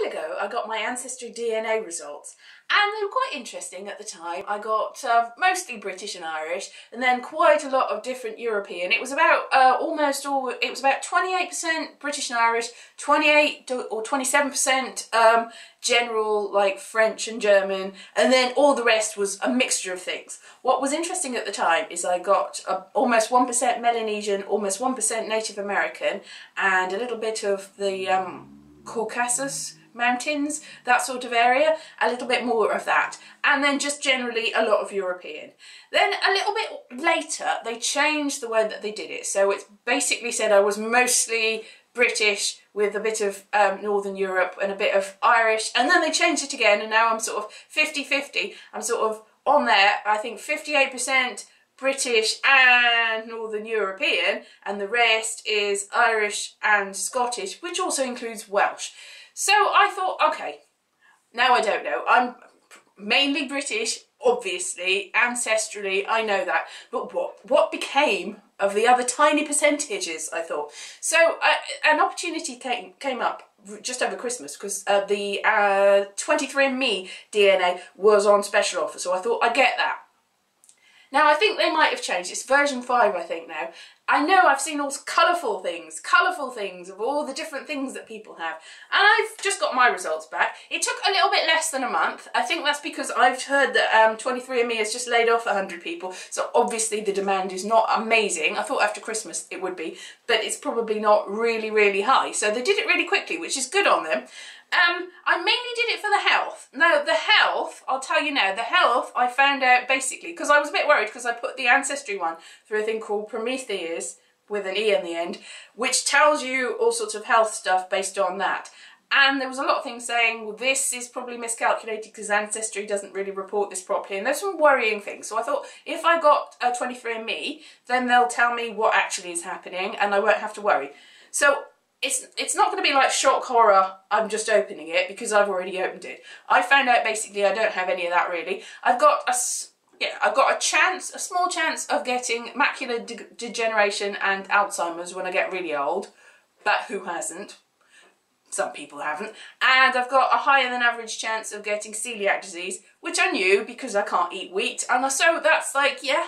while ago I got my Ancestry DNA results and they were quite interesting at the time. I got uh, mostly British and Irish and then quite a lot of different European. It was about uh, almost all, it was about 28% British and Irish, 28 or 27% um, general like French and German and then all the rest was a mixture of things. What was interesting at the time is I got almost 1% Melanesian, almost 1% Native American and a little bit of the um, Caucasus mountains, that sort of area, a little bit more of that. And then just generally a lot of European. Then a little bit later, they changed the way that they did it. So it's basically said I was mostly British with a bit of um, Northern Europe and a bit of Irish. And then they changed it again and now I'm sort of 50-50. I'm sort of on there, I think 58% British and Northern European, and the rest is Irish and Scottish, which also includes Welsh. So I thought, okay, now I don't know. I'm mainly British, obviously, ancestrally, I know that. But what, what became of the other tiny percentages, I thought. So uh, an opportunity came, came up just over Christmas because uh, the uh, 23andMe DNA was on special offer. So I thought I'd get that. Now I think they might have changed. It's version 5 I think now. I know I've seen all colourful things, colourful things of all the different things that people have. And I've just got my results back. It took a little bit less than a month. I think that's because I've heard that um, 23andMe has just laid off 100 people. So obviously the demand is not amazing. I thought after Christmas it would be, but it's probably not really, really high. So they did it really quickly, which is good on them. Um, I mainly did it for the health. Now, the health, I'll tell you now, the health I found out basically, because I was a bit worried because I put the Ancestry one through a thing called Promethease with an E in the end, which tells you all sorts of health stuff based on that. And there was a lot of things saying, well, this is probably miscalculated because Ancestry doesn't really report this properly. And there's some worrying things. So I thought, if I got a 23andMe, then they'll tell me what actually is happening and I won't have to worry. So it's it's not going to be like shock horror I'm just opening it because I've already opened it. I found out basically I don't have any of that really. I've got a yeah, I've got a chance, a small chance of getting macular de degeneration and Alzheimer's when I get really old, but who hasn't? Some people haven't. And I've got a higher than average chance of getting celiac disease, which I knew because I can't eat wheat. And so that's like, yeah,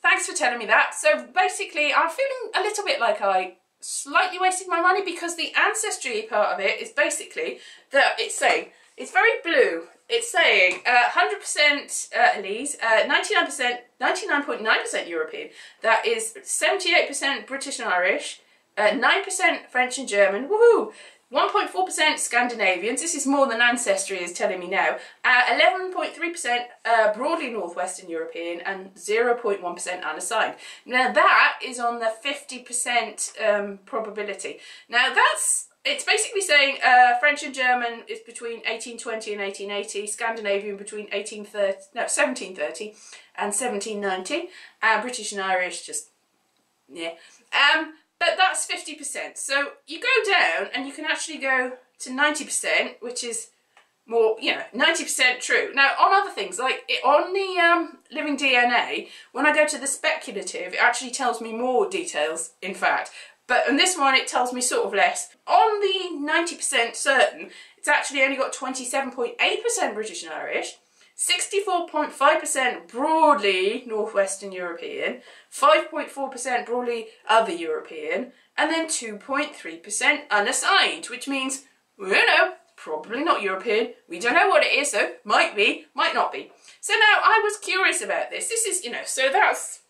thanks for telling me that. So basically, I'm feeling a little bit like I slightly wasted my money because the ancestry part of it is basically that it's saying, it's very blue, it's saying 100% uh, uh, Elise, 99%, 99.9% European, that is 78% British and Irish, 9% uh, French and German, woohoo, 1.4% Scandinavians, this is more than Ancestry is telling me now, 11.3% uh, uh, broadly Northwestern European and 0.1% unassigned. Now that is on the 50% um, probability. Now that's, it's basically saying uh, French and German is between 1820 and 1880, Scandinavian between 1830, no, 1730 and 1790, and British and Irish just, yeah. Um, but that's 50%. So you go down and you can actually go to 90%, which is more, you know, 90% true. Now, on other things, like it, on the um, living DNA, when I go to the speculative, it actually tells me more details, in fact. But on this one, it tells me sort of less. On the 90% certain, it's actually only got 27.8% British and Irish, 64.5% broadly Northwestern European, 5.4% broadly other European, and then 2.3% unassigned, which means, we don't know, probably not European. We don't know what it is, so might be, might not be. So now I was curious about this. This is, you know, so that's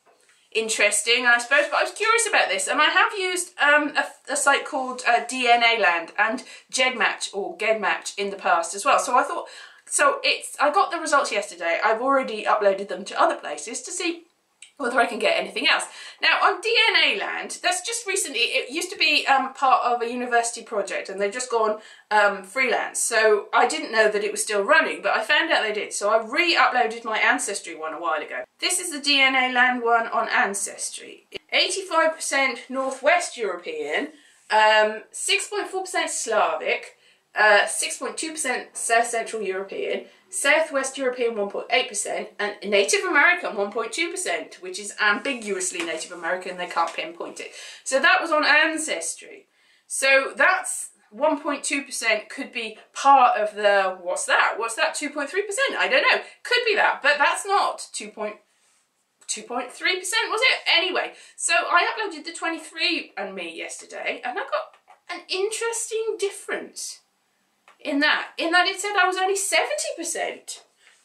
interesting, I suppose, but I was curious about this, and I have used um, a, a, site called uh, DNA Land and GEDmatch or GEDmatch in the past as well. So I thought so it's, I got the results yesterday. I've already uploaded them to other places to see whether I can get anything else. Now on DNA Land, that's just recently, it used to be um, part of a university project and they've just gone um, freelance. So I didn't know that it was still running, but I found out they did. So I re-uploaded my Ancestry one a while ago. This is the DNA Land one on Ancestry. 85% Northwest European, 6.4% um, Slavic, 6.2% uh, South Central European, Southwest European 1.8%, and Native American 1.2%, which is ambiguously Native American, they can't pinpoint it. So that was on Ancestry. So that's 1.2% could be part of the, what's that? What's that? 2.3%? I don't know. Could be that, but that's not 2. 2.3% was it? Anyway, so I uploaded the 23 and me yesterday and I got an interesting difference in that, in that it said I was only 70%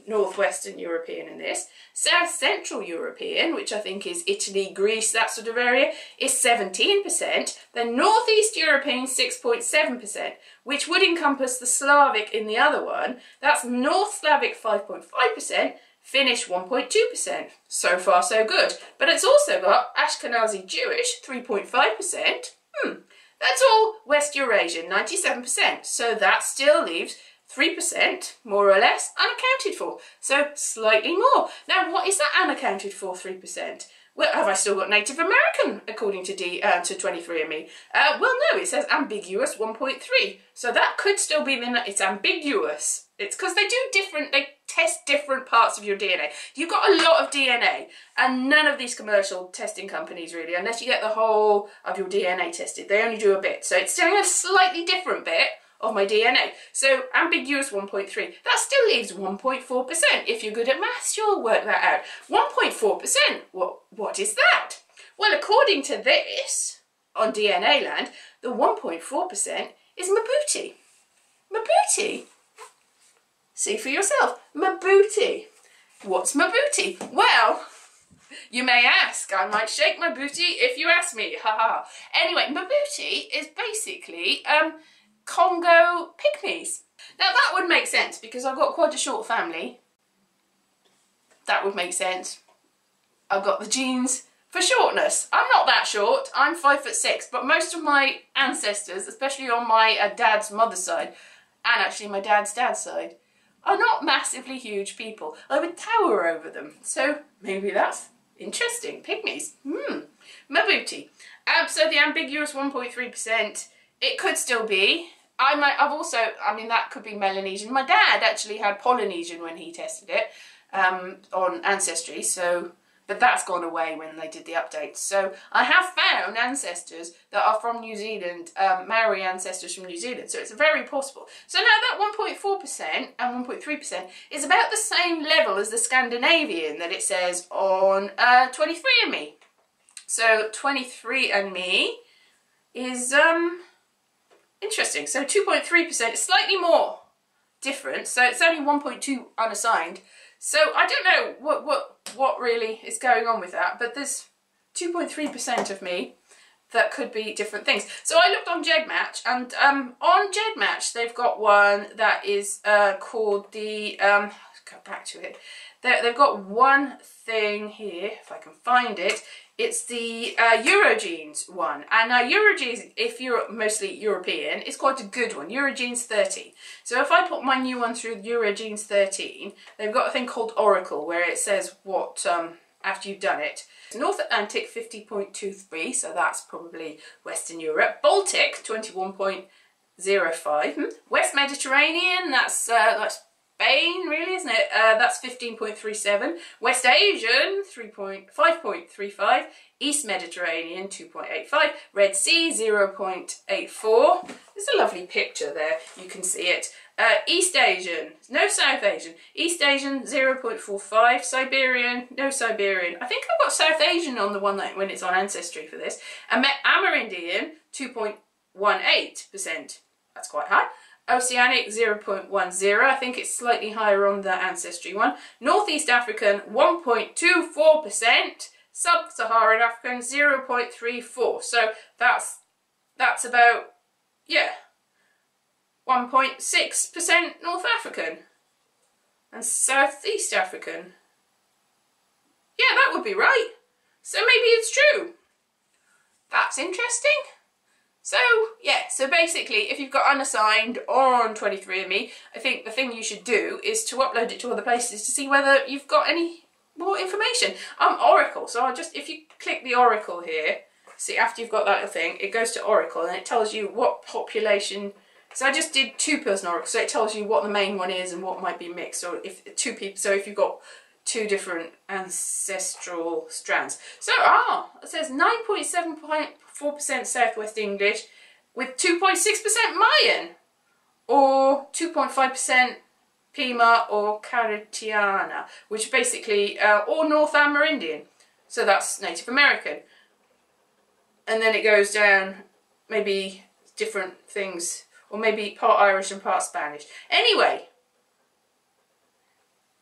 Northwestern European in this. South Central European, which I think is Italy, Greece, that sort of area, is 17%. Then Northeast European, 6.7%, which would encompass the Slavic in the other one. That's North Slavic, 5.5%. Finnish 1.2%. So far so good. But it's also got Ashkenazi Jewish 3.5%. Hmm, that's all West Eurasian 97%. So that still leaves 3%, more or less, unaccounted for. So slightly more. Now, what is that unaccounted for 3%? Well, have I still got Native American according to D uh, to 23andMe? Uh, well, no, it says ambiguous 1.3. So that could still be the, it's ambiguous. It's because they do different, they test different parts of your DNA. You've got a lot of DNA and none of these commercial testing companies really, unless you get the whole of your DNA tested, they only do a bit. So it's doing a slightly different bit of my DNA. So ambiguous 1.3. That still leaves 1.4%. If you're good at maths, you'll work that out. 1.4%, what, what is that? Well, according to this, on DNA land, the 1.4% is Mabuti. Mabuti? See for yourself. Mabuti. What's Mabuti? Well, you may ask. I might shake my booty if you ask me. Ha ha. Anyway, Mabuti is basically um, Congo pygmies. Now that would make sense because I've got quite a short family. That would make sense. I've got the genes for shortness. I'm not that short, I'm five foot six, but most of my ancestors, especially on my uh, dad's mother's side, and actually my dad's dad's side, are not massively huge people. I would tower over them. So maybe that's interesting. Pygmies. Hmm. Mabuti. Um, so the ambiguous 1.3%, it could still be. I might, I've also, I mean, that could be Melanesian. My dad actually had Polynesian when he tested it um, on Ancestry, so, but that's gone away when they did the updates. So I have found ancestors that are from New Zealand, um, Maori ancestors from New Zealand, so it's very possible. So now that 1.4% and 1.3% is about the same level as the Scandinavian that it says on uh, 23andMe. So 23andMe is, um, Interesting. So 2.3% is slightly more different. So it's only 1.2 unassigned. So I don't know what, what, what really is going on with that, but there's 2.3% of me that could be different things. So I looked on GEDmatch and um, on GEDmatch they've got one that is uh, called the, um, go back to it, they they've got one thing here, if I can find it, it's the uh, Eurogenes one. And now Eurogenes, if you're mostly European, is quite a good one. Eurogenes 13. So if I put my new one through Eurogenes 13, they've got a thing called Oracle where it says what, um, after you've done it. North Atlantic 50.23, so that's probably Western Europe. Baltic 21.05. Hmm. West Mediterranean, that's, uh, that's Spain, really, isn't it? Uh, that's 15.37. West Asian, 3.5.35. East Mediterranean, 2.85. Red Sea, 0.84. There's a lovely picture there. You can see it. Uh, East Asian, no South Asian. East Asian, 0.45. Siberian, no Siberian. I think I've got South Asian on the one that when it's on Ancestry for this. Amerindian, 2.18%. That's quite high. Oceanic 0.10, I think it's slightly higher on the Ancestry one. Northeast African 1.24%, Sub-Saharan African 0.34. So that's that's about, yeah, 1.6% North African. And Southeast African. Yeah, that would be right. So maybe it's true. That's interesting. So yeah, so basically if you've got unassigned on 23andMe, I think the thing you should do is to upload it to other places to see whether you've got any more information. I'm Oracle, so I'll just, if you click the Oracle here, see after you've got that thing, it goes to Oracle and it tells you what population, so I just did two person Oracle, so it tells you what the main one is and what might be mixed, or if two people, so if you've got two different ancestral strands. So, ah, it says 9.7 4% Southwest English, with 2.6% Mayan or 2.5% Pima or Caritiana, which are basically, uh, or North Amerindian. So that's Native American. And then it goes down maybe different things, or maybe part Irish and part Spanish. Anyway,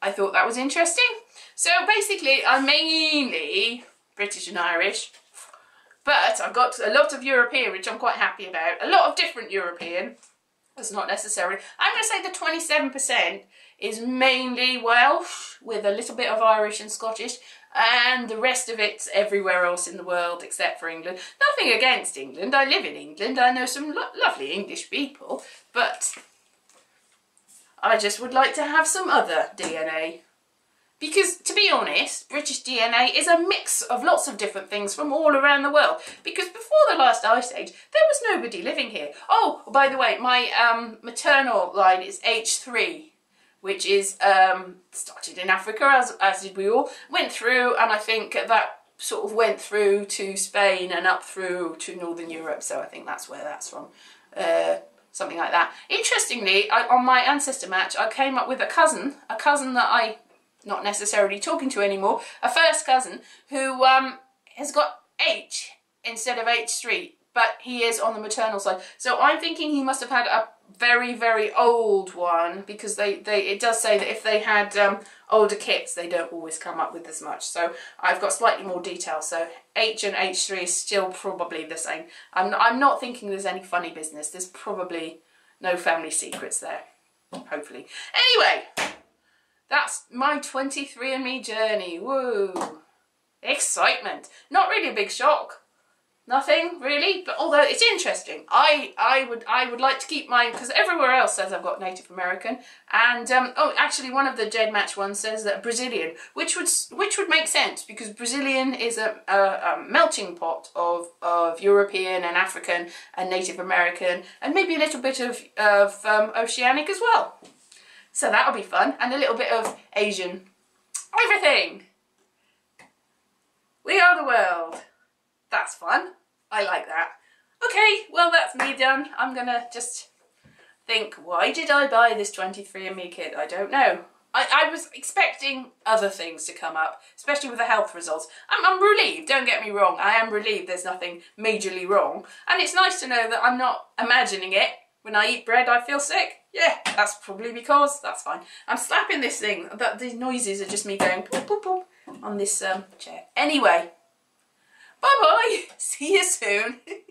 I thought that was interesting. So basically, I'm mainly British and Irish, but I've got a lot of European, which I'm quite happy about. A lot of different European. That's not necessary. I'm going to say the 27% is mainly Welsh, with a little bit of Irish and Scottish, and the rest of it's everywhere else in the world except for England. Nothing against England. I live in England. I know some lo lovely English people, but I just would like to have some other DNA. Because, to be honest, British DNA is a mix of lots of different things from all around the world. Because before the last ice age, there was nobody living here. Oh, by the way, my um, maternal line is H3, which is um, started in Africa, as, as did we all, went through, and I think that sort of went through to Spain and up through to Northern Europe, so I think that's where that's from. Uh, something like that. Interestingly, I, on my ancestor match, I came up with a cousin, a cousin that I not necessarily talking to anymore, a first cousin who um, has got H instead of H3, but he is on the maternal side. So I'm thinking he must have had a very, very old one because they, they it does say that if they had um, older kits, they don't always come up with as much. So I've got slightly more detail. So H and H3 is still probably the same. I'm, I'm not thinking there's any funny business. There's probably no family secrets there, hopefully. Anyway, that's my 23andMe journey. Woo! Excitement. Not really a big shock nothing really but although it's interesting i i would i would like to keep mine because everywhere else says i've got native american and um, oh actually one of the GEDmatch ones says that brazilian which would which would make sense because brazilian is a, a, a melting pot of of european and african and native american and maybe a little bit of of um, oceanic as well so that'll be fun and a little bit of asian everything we are the world that's fun I like that. Okay, well that's me done. I'm gonna just think, why did I buy this 23andMe kit? I don't know. I, I was expecting other things to come up, especially with the health results. I'm, I'm relieved, don't get me wrong. I am relieved there's nothing majorly wrong. And it's nice to know that I'm not imagining it. When I eat bread, I feel sick. Yeah, that's probably because, that's fine. I'm slapping this thing, that these noises are just me going boop, boop, boop on this um, chair. Anyway, Bye bye. See you soon.